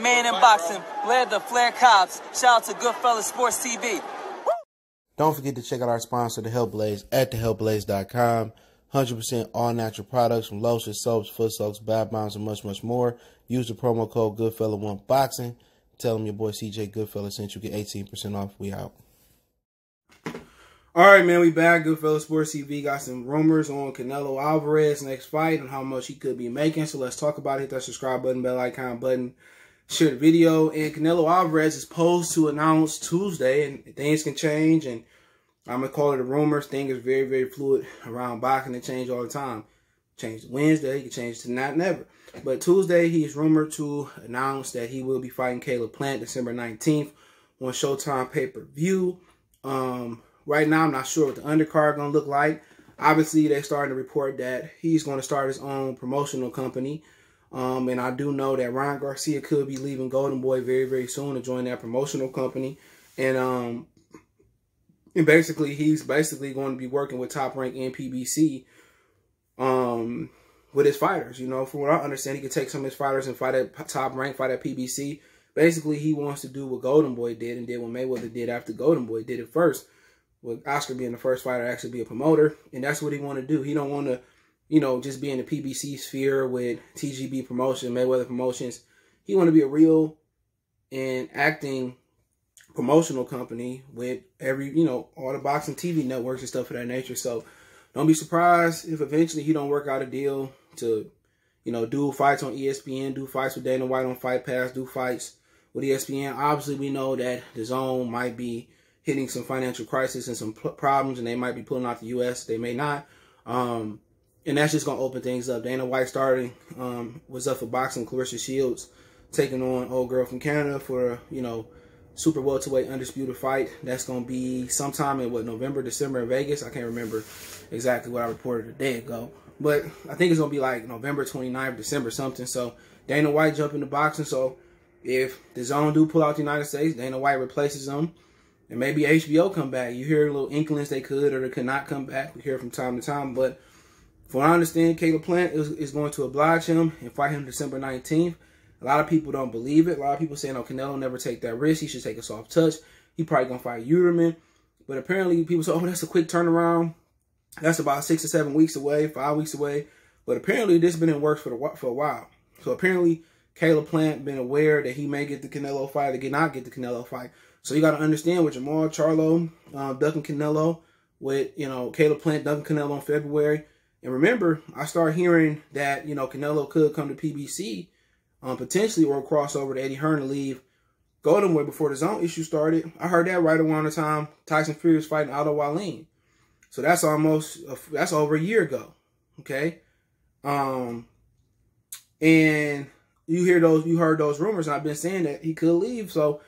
Man in boxing, led the Flair Cops. Shout out to Goodfellas Sports TV. Don't forget to check out our sponsor, The Hellblaze, Blaze, at thehealthblaze.com. 100% all natural products from lotions, soaps, foot soaks, bath bombs, and much, much more. Use the promo code Goodfella1Boxing. Tell them your boy CJ Goodfella sent you get 18% off. We out. All right, man, we back. Goodfellas Sports TV got some rumors on Canelo Alvarez next fight and how much he could be making. So let's talk about it. Hit that subscribe button, bell icon button, share the video. And Canelo Alvarez is posed to announce Tuesday, and things can change. And I'm gonna call it a rumor. Thing is very, very fluid around boxing. They change all the time. Change Wednesday, he can change to not never. But Tuesday, he's rumored to announce that he will be fighting Caleb Plant December 19th on Showtime pay per view. Um, Right now, I'm not sure what the undercard going to look like. Obviously, they're starting to report that he's going to start his own promotional company. Um, and I do know that Ryan Garcia could be leaving Golden Boy very, very soon to join that promotional company. And um, and basically, he's basically going to be working with Top Rank and PBC um, with his fighters. You know, from what I understand, he could take some of his fighters and fight at Top Rank, fight at PBC. Basically, he wants to do what Golden Boy did and did what Mayweather did after Golden Boy did it first with Oscar being the first fighter to actually be a promoter, and that's what he want to do. He don't want to, you know, just being in the PBC sphere with TGB Promotion, Mayweather Promotions. He want to be a real and acting promotional company with every, you know, all the boxing TV networks and stuff of that nature. So don't be surprised if eventually he don't work out a deal to, you know, do fights on ESPN, do fights with Dana White on Fight Pass, do fights with ESPN. Obviously, we know that DAZN might be hitting some financial crisis and some problems, and they might be pulling out the U.S. They may not. Um, and that's just going to open things up. Dana White starting um, was up for boxing. Claressa Shields taking on old girl from Canada for, you know, super welterweight undisputed fight. That's going to be sometime in, what, November, December in Vegas? I can't remember exactly what I reported a day ago. But I think it's to be like November 29th, December something. So Dana White jump into boxing. So if DAZN do pull out the United States, Dana White replaces them and maybe HBO come back. You hear little inklings they could or they could not come back. We hear from time to time. But what I understand, Caleb Plant is, is going to oblige him and fight him December 19th. A lot of people don't believe it. A lot of people saying, oh, Canelo never take that risk. He should take a soft touch. He probably going to fight Yildirim. But apparently people say, oh, that's a quick turnaround. That's about six or seven weeks away, five weeks away. But apparently this has been in works for, the, for a while. So apparently Caleb Plant been aware that he may get the Canelo fight or get not get the Canelo fight. So you got to understand with Jermall Charlo, uh, Duncan Canelo, with, you know, Caleb Plant, Duncan Canelo in February. And remember, I started hearing that, you know, Canelo could come to PBC um, potentially or cross over to Eddie Hearn to leave Golden Boy before DAZN issue started. I heard that right around the time Tyson Fury was fighting Otto Wallin. So that's almost, that's over a year ago. Okay. Um, and you hear those, you heard those rumors. I've been saying that he could leave. So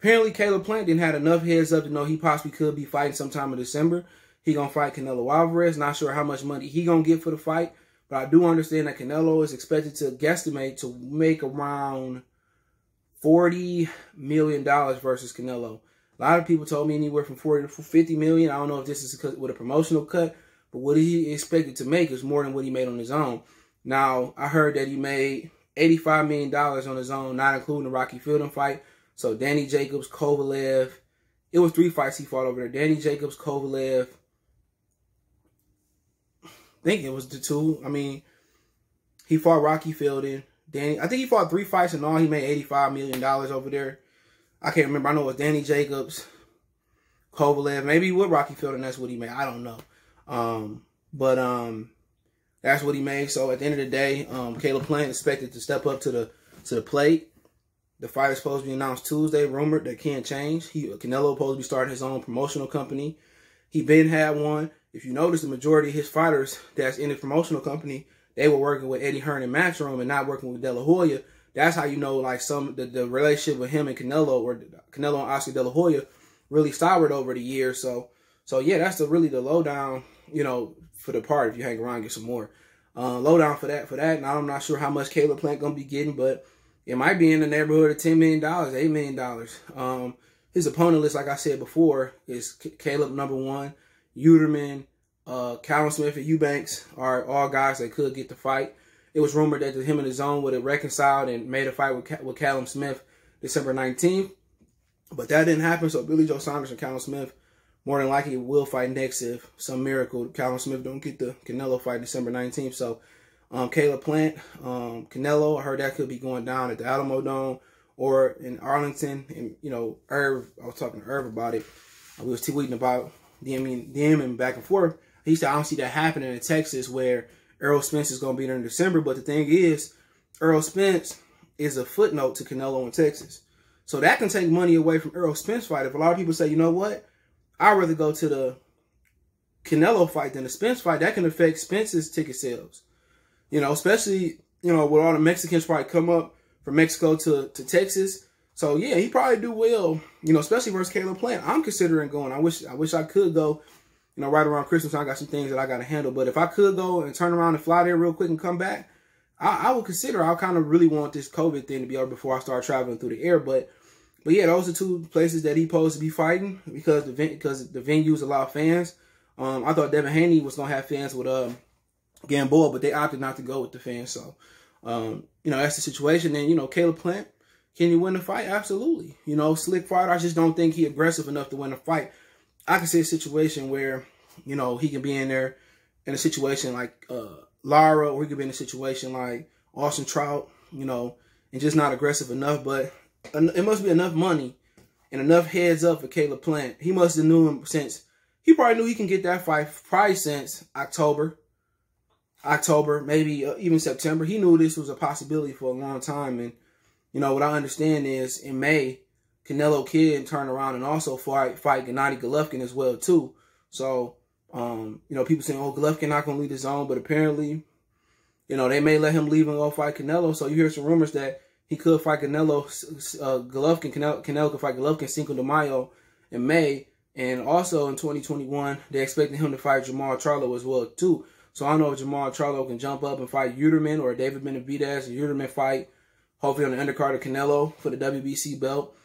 Apparently, Caleb Plant didn't have enough heads up to know he possibly could be fighting sometime in December. He gonna fight Canelo Alvarez. Not sure how much money he gonna get for the fight, but I do understand that Canelo is expected to guesstimate to make around forty million dollars versus Canelo. A lot of people told me anywhere from forty to fifty million. I don't know if this is with a promotional cut, but what he expected to make is more than what he made on his own. Now I heard that he made eighty-five million dollars on his own, not including the Rocky Fielding fight. So Danny Jacobs, Kovalev. It was three fights he fought over there. Danny Jacobs, Kovalev. Think it was the two. I mean, he fought Rocky Fielding. Danny, I think he fought three fights and all. He made $85 million over there. I can't remember. I know it was Danny Jacobs, Kovalev. Maybe with Rocky Fielding, that's what he made. I don't know. Um, but um, that's what he made. So at the end of the day, um, Caleb Plant expected to step up to the to the plate. The fight is supposed to be announced Tuesday. Rumored that can't change. He Canelo supposed to be starting his own promotional company. He been had one. If you notice, the majority of his fighters that's in the promotional company, they were working with Eddie Hearn and Matchroom and not working with De La Hoya. That's how you know like some the, the relationship with him and Canelo or Canelo and Oscar De La Hoya really soured over the years. So so yeah, that's the really the lowdown, you know, for the part if you hang around get some more. Uh, lowdown for that for that. And I'm not sure how much Caleb Plant gonna be getting, but it might be in the neighborhood of $10 million, $8 million. Um, his opponent list, like I said before, is Caleb number one, Yildirim, uh, Callum Smith, and Eubanks are all guys that could get the fight. it was rumored that him and his own would have reconciled and made a fight with with Callum Smith December 19th. But that didn't happen. So Billy Joe Saunders and Callum Smith more than likely will fight next if some miracle Callum Smith don't get the Canelo fight December 19th. So um, Caleb Plant, um, Canelo, I heard that could be going down at the Alamodome or in Arlington. And, you know, Irv, I was talking to Irv about it. We was tweeting about DMing, DMing back and forth. He said, I don't see that happening in Texas where Errol Spence is going to be there in December. But the thing is, Errol Spence is a footnote to Canelo in Texas. So that can take money away from Errol Spence fight. If a lot of people say, you know what, I'd rather go to the Canelo fight than the Spence fight, that can affect Spence's ticket sales. You know, especially, you know, with all the Mexicans probably come up from Mexico to, to Texas. So yeah, he probably do well, you know, especially versus Caleb Plant. I'm considering going. I wish I wish I could go, you know, right around Christmas. I got some things that I gotta handle. But if I could go and turn around and fly there real quick and come back, I, I would consider I kind of really want this COVID thing to be over before I start traveling through the air. But but yeah, those are two places that he posed to be fighting because the because the venues allow fans. Um, I thought Devin Haney was gonna have fans with um Gamboa, but they opted not to go with the fans. So um, you know that's the situation. And you know Caleb Plant, can he win the fight? Absolutely. You know, slick fighter. I just don't think he aggressive enough to win a fight. I can see a situation where you know he can be in there in a situation like uh, Lara, or he could be in a situation like Austin Trout. You know, and just not aggressive enough, but it must be enough money and enough heads up for Caleb Plant. He must have knew him since he probably knew he can get that fight probably since October, October, maybe uh, even September. He knew this was a possibility for a long time. And you know what I understand is in May, Canelo Kid turn around and also fight fight Gennady Golovkin as well too. So um, you know people saying, oh Golovkin not gonna leave his own, but apparently, you know they may let him leave and go fight Canelo. So you hear some rumors that he could fight Canelo, uh, Golovkin, Canelo, Canelo could fight Golovkin Cinco de Mayo in May. And also in 2021, they're expecting him to fight Jermall Charlo as well, too. So I don't know if Jermall Charlo can jump up and fight Yildirim or David Benavidez. A Yildirim fight, hopefully on the undercard of Canelo for the WBC belt.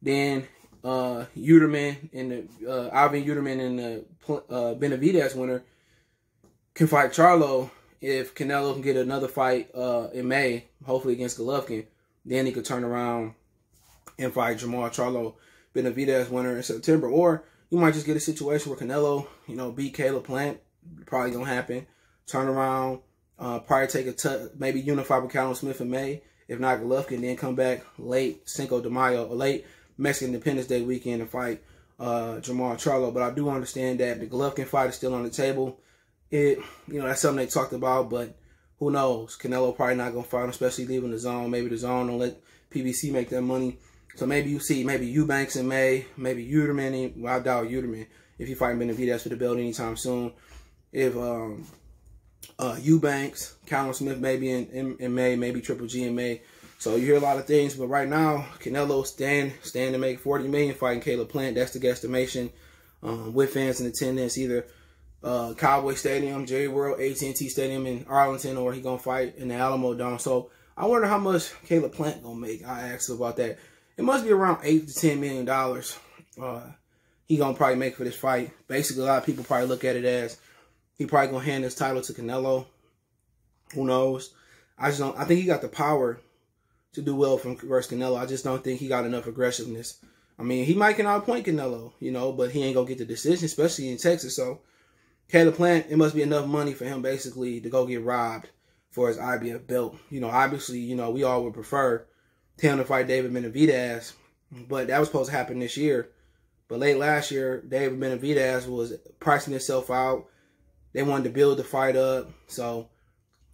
Then uh, Yildirim and the uh, Avni Yildirim and the uh, Benavidez winner can fight Charlo if Canelo can get another fight uh, in May, hopefully against Golovkin. Then he could turn around and fight Jermall Charlo Benavidez winner in September. Or you might just get a situation where Canelo, you know, beat Caleb Plant. Probably gonna happen. Turn around, uh, probably take a t- maybe unify with Callum Smith in May. If not Golovkin, then come back late Cinco de Mayo or late Mexican Independence Day weekend and fight uh, Jermall Charlo. But I do understand that the Golovkin fight is still on the table. It, you know, that's something they talked about, but who knows? Canelo probably not gonna fight especially leaving DAZN. Maybe DAZN don't let PBC make that money. So maybe you see maybe Eubanks in May, maybe Yildirim. Well, I doubt Yildirim if you fight Benavidez for the belt anytime soon. If um, uh, Eubanks, Callum Smith maybe in, in, in, May, maybe Triple G in May. So you hear a lot of things, but right now Canelo stand stand to make 40 million fighting Caleb Plant. That's the guesstimation um, with fans in attendance either uh, Cowboy Stadium, Jerry World, AT&T Stadium in Arlington, or he gonna fight in the Alamo Dome. So I wonder how much Caleb Plant gonna make. I asked about that. It must be around eight to ten million dollars. Uh, he gonna probably make for this fight. Basically, a lot of people probably look at it as he probably gonna hand his title to Canelo. Who knows? I just don't. I think he got the power to do well from versus Canelo. I just don't think he got enough aggressiveness. I mean, he might can outpoint Canelo, you know, but he ain't gonna get the decision, especially in Texas. So Caleb Plant, it must be enough money for him basically to go get robbed for his IBF belt. You know, obviously, you know, we all would prefer him to fight David Benavidez, but that was supposed to happen this year. But late last year, David Benavidez was pricing himself out. They wanted to build the fight up. So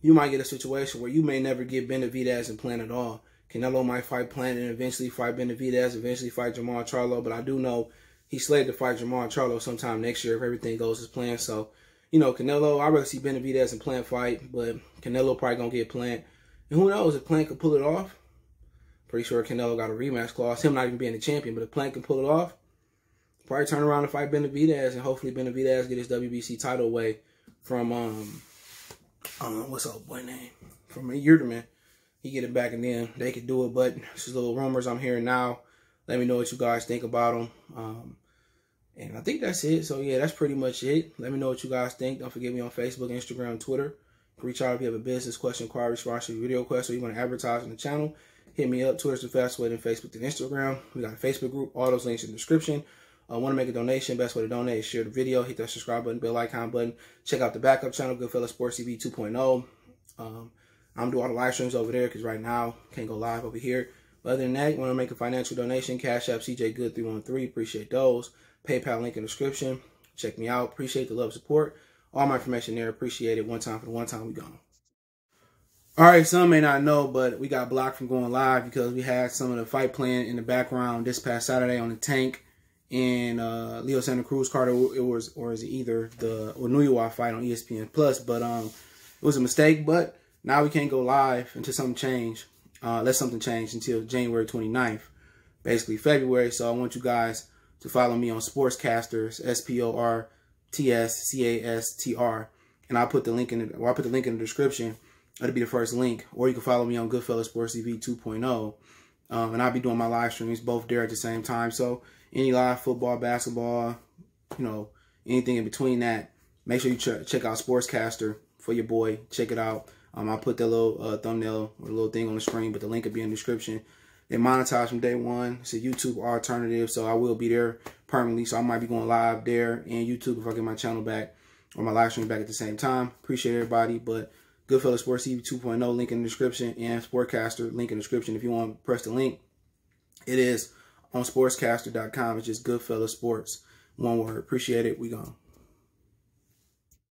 you might get a situation where you may never get Benavidez and Plant at all. Canelo might fight Plant and eventually fight Benavidez, eventually fight Jermall Charlo. But I do know he's slated to fight Jermall Charlo sometime next year if everything goes as planned. So, you know, Canelo, I'd rather see Benavidez and Plant fight, but Canelo probably gonna get Plant. And who knows if Plant could pull it off? Pretty sure Canelo got a rematch clause. Him not even being the champion, but if Plant can pull it off, probably turn around and fight Benavidez, and hopefully Benavidez get his WBC title away from um, um what's up boy name from Yildirim. He get it back, and then they could do it. But just little rumors I'm hearing now. Let me know what you guys think about them. Um, and I think that's it. So yeah, that's pretty much it. Let me know what you guys think. Don't forget me on Facebook, Instagram, Twitter. Reach out if you have a business question, inquiry, sponsorship, video question, or you want to advertise on the channel. Hit me up. Twitter's the fastest way, then Facebook, then Instagram. We got a Facebook group. All those links in the description. Uh, want to make a donation? Best way to donate is share the video, hit that subscribe button, bell icon button. Check out the backup channel, Goodfellas Sports TV 2.0. Um, I'm doing all the live streams over there because right now can't go live over here. But other than that, you want to make a financial donation? Cash App CJ Good 313. Appreciate those. PayPal link in the description. Check me out. Appreciate the love support. All my information there. Appreciate it. One time for the one time we gone. All right, some may not know, but we got blocked from going live because we had some of the fight playing in the background this past Saturday on the tank and uh, Leo Santa Cruz Carter. It was or is it either the or Onuiwa fight on ESPN Plus, but um, it was a mistake. But now we can't go live until something change. Uh, let something change until January 29th, basically February. So I want you guys to follow me on Sportscasters, S P O R T S C A S T R, and I'll put the link in. The, or I'll put the link in the description That'll be the first link. Or you can follow me on Goodfellas Sports TV 2.0. Um, and I'll be doing my live streams both there at the same time. So any live football, basketball, you know, anything in between that, make sure you ch check out Sportscastr for your boy. Check it out. Um, I'll put that little uh, thumbnail or little thing on the screen, but the link will be in the description. They monetize from day one. It's a YouTube alternative, so I will be there permanently. So I might be going live there and YouTube if I get my channel back or my live stream back at the same time. Appreciate everybody, but Goodfellas Sports TV 2.0 link in the description and Sportscastr link in the description. If you want to press the link, it is on sportscastr.com. It's just Goodfellas Sports. One word. Appreciate it. We gone.